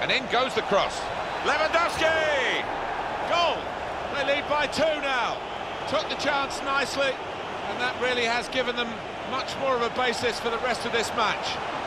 And in goes the cross. Lewandowski! Goal! They lead by two now. Took the chance nicely, and that really has given them much more of a basis for the rest of this match.